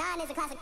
Nine is a classic.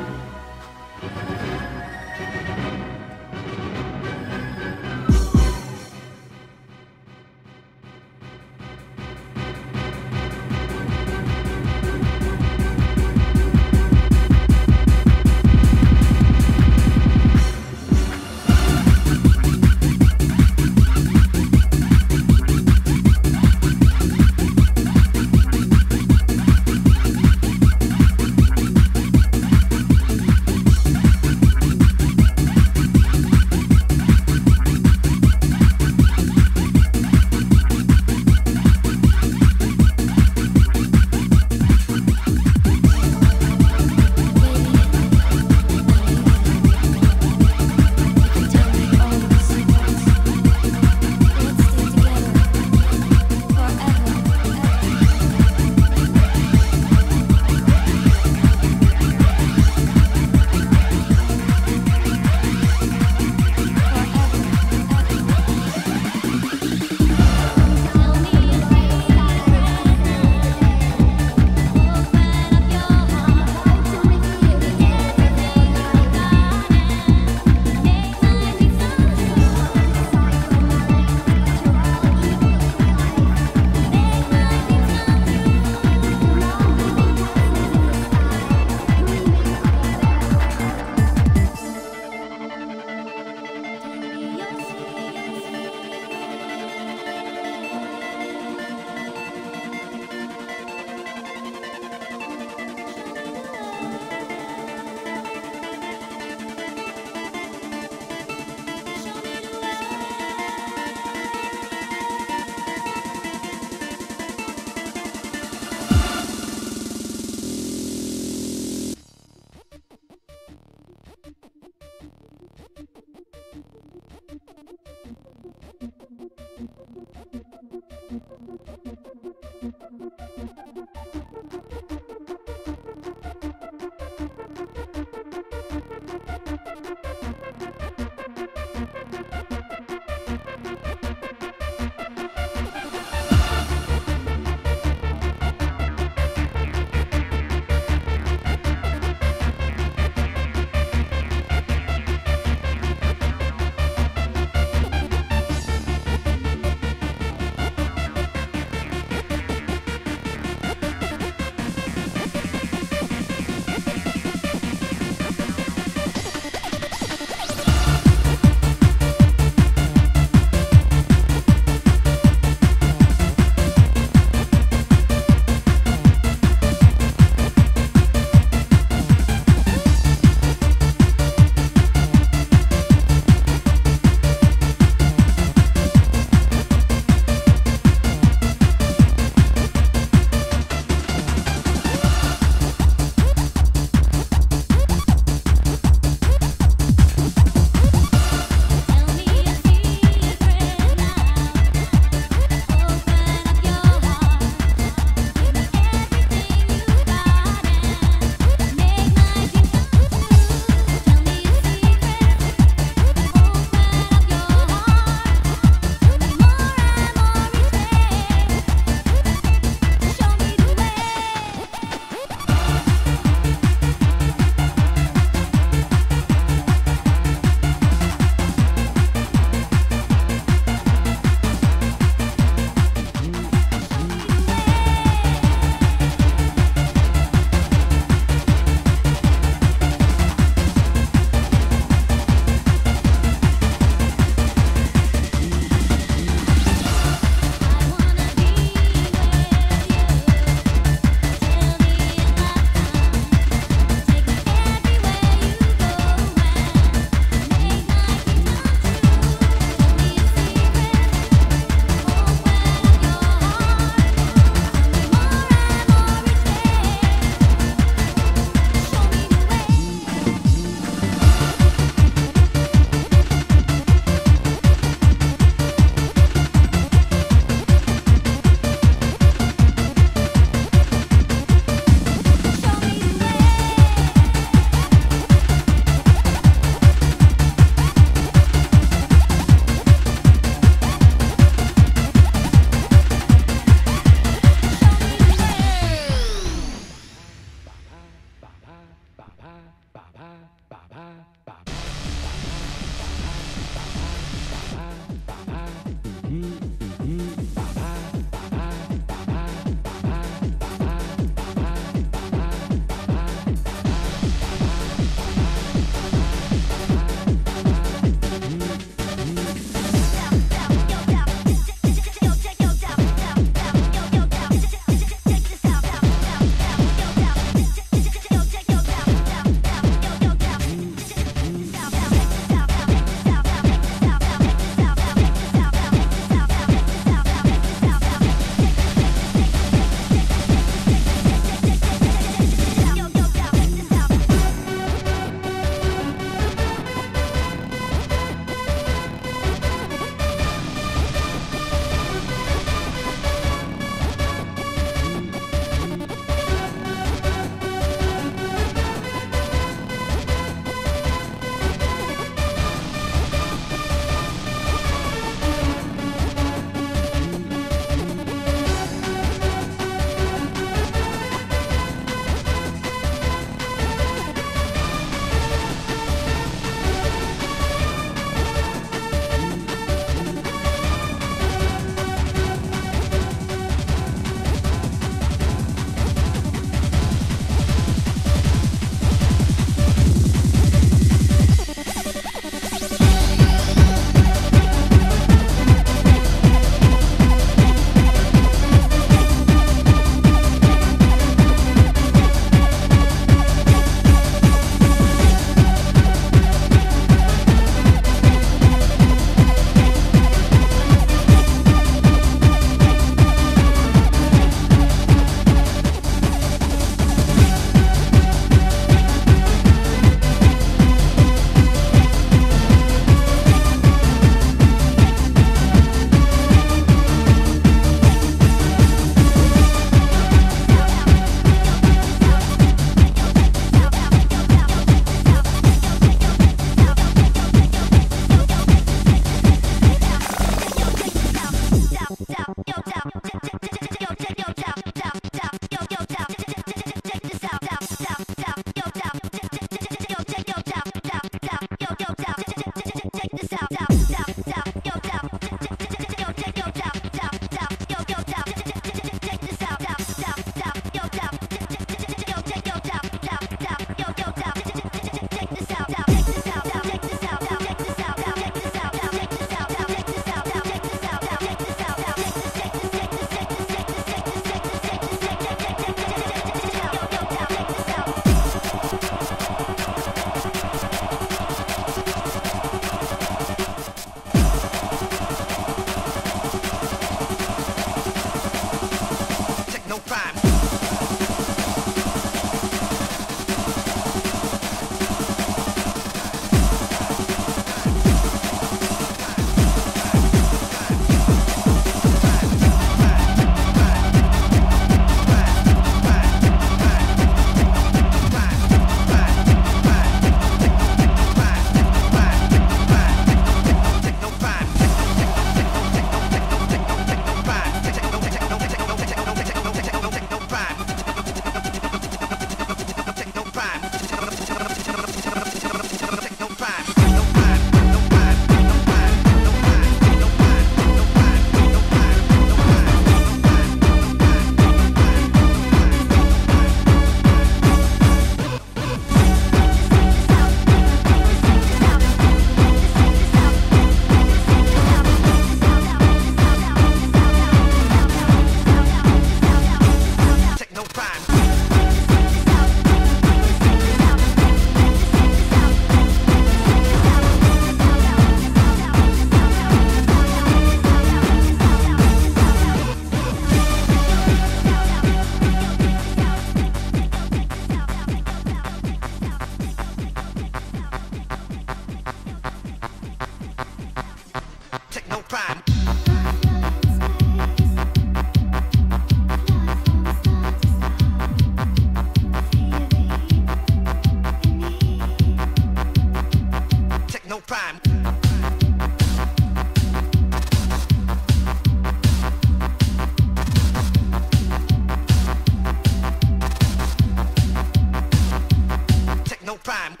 prime.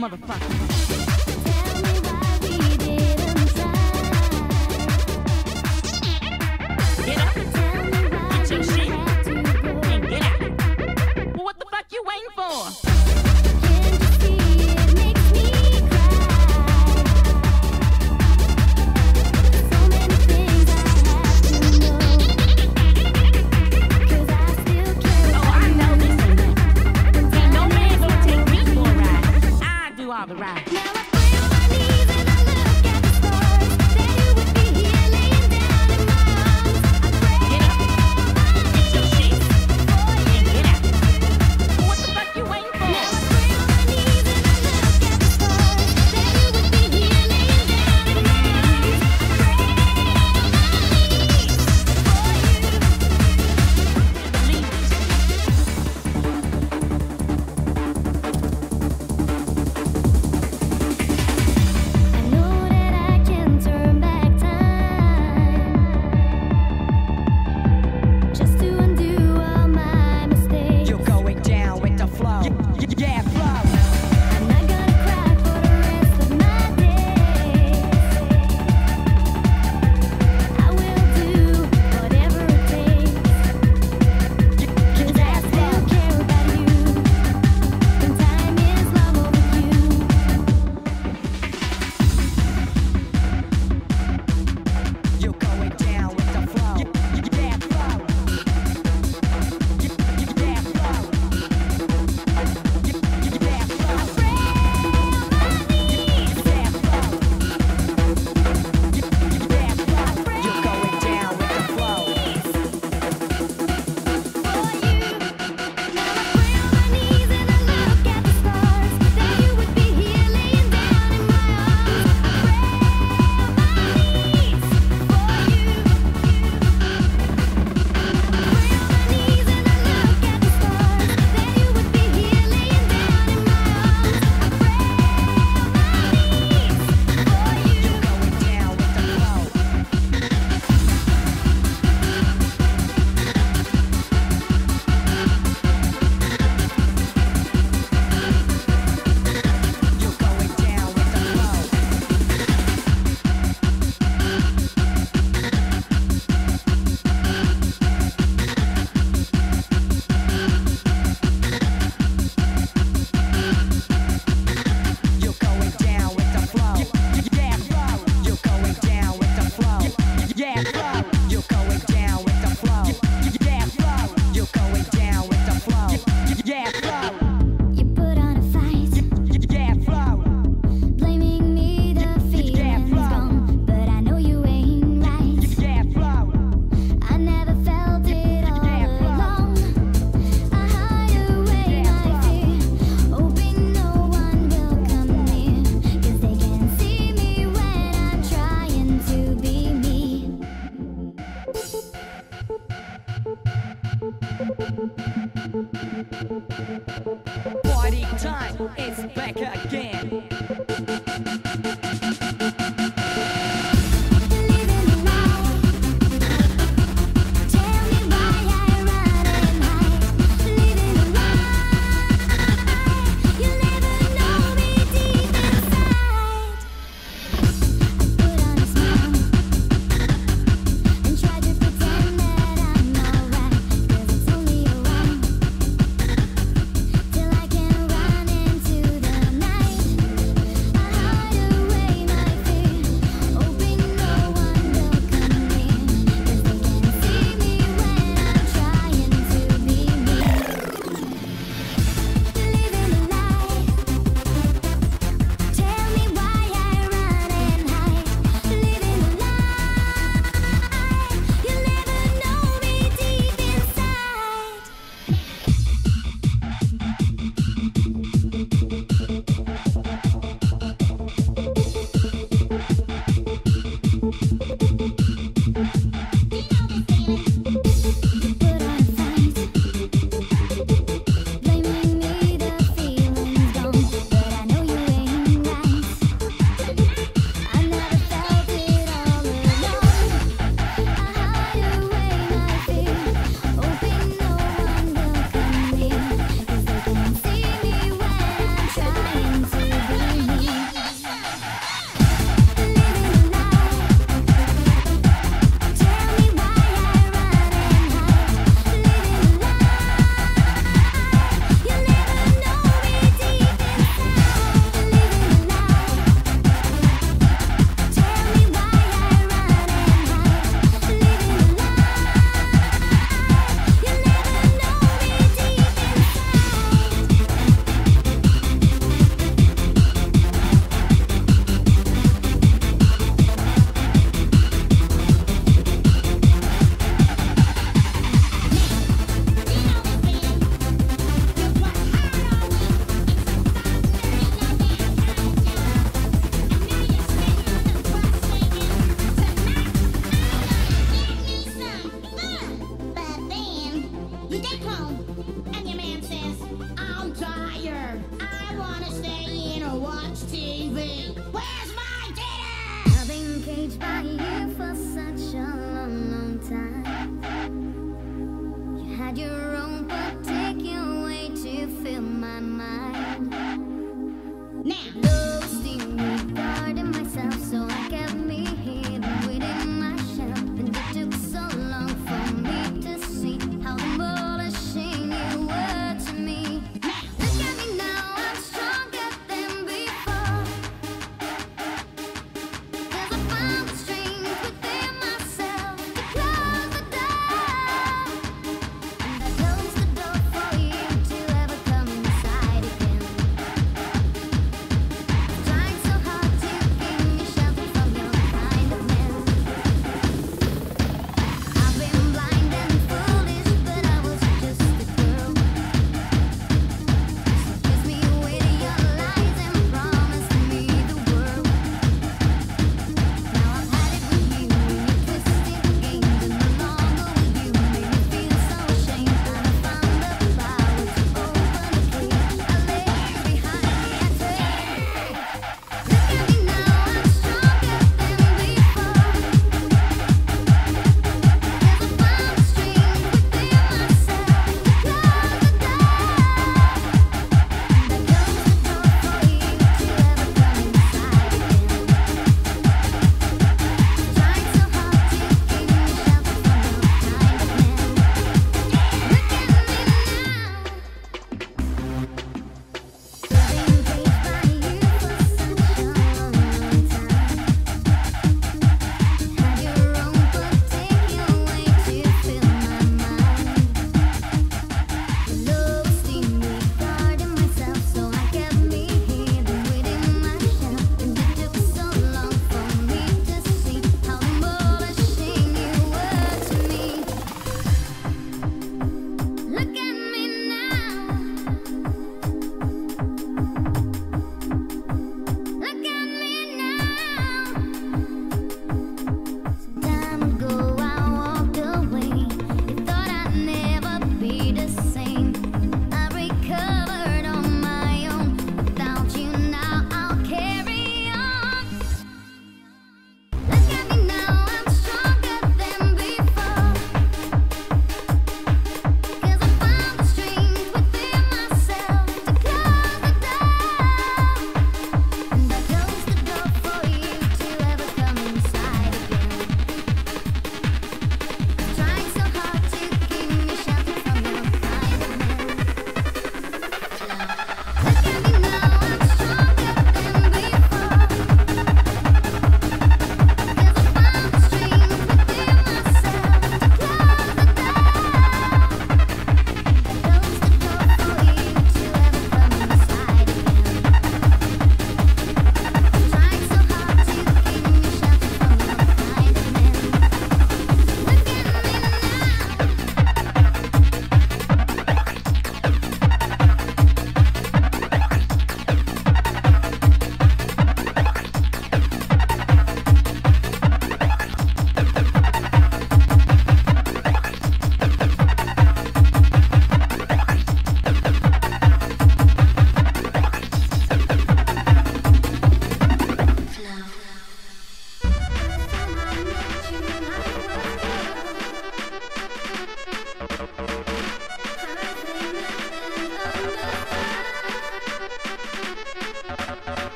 Motherfucker. Yeah.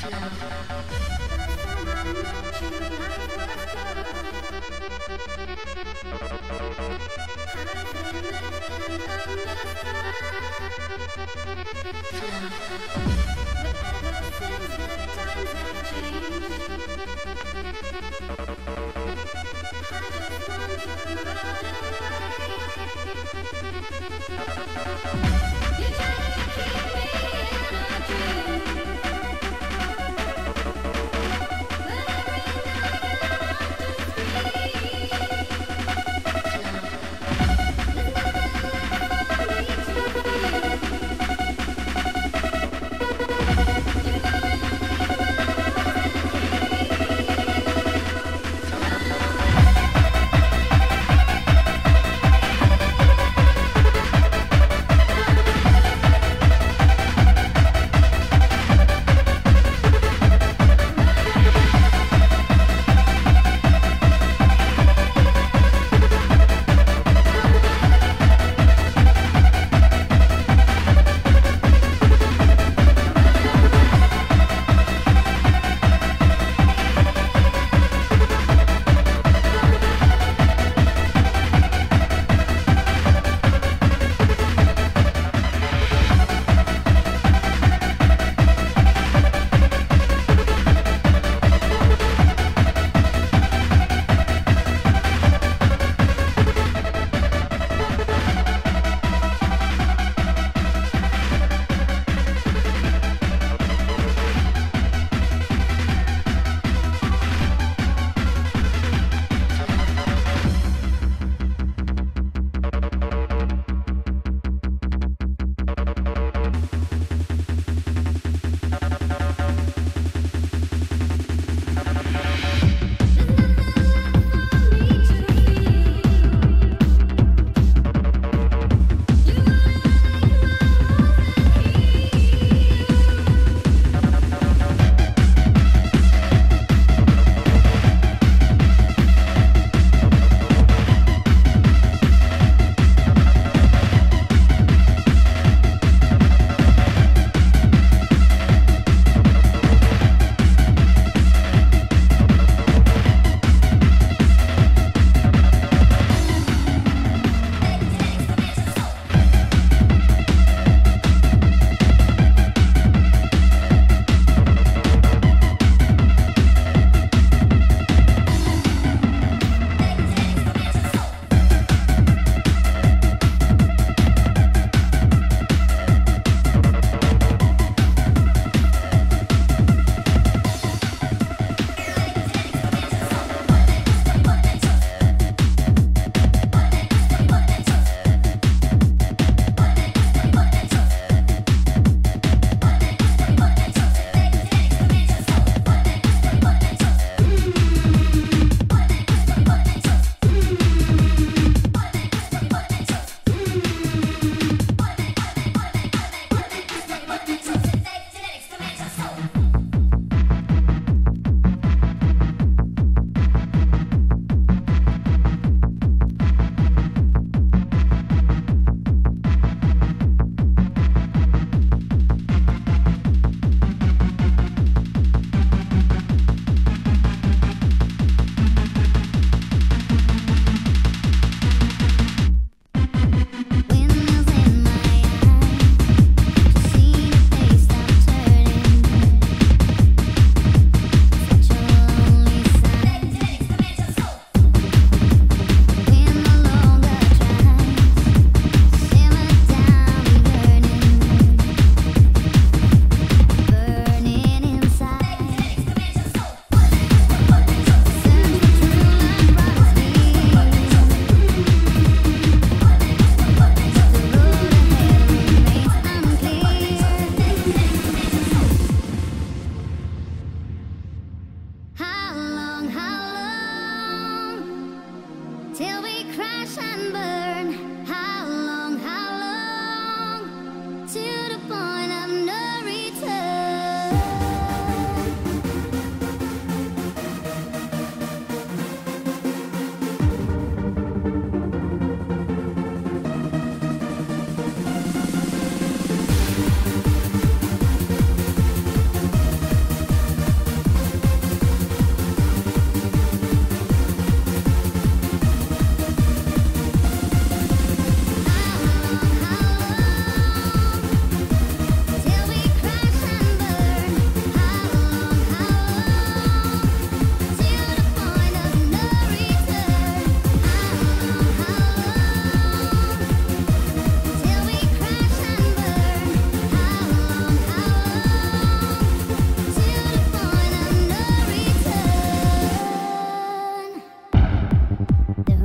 When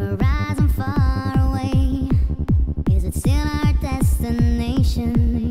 horizon far away? Is it still our destination?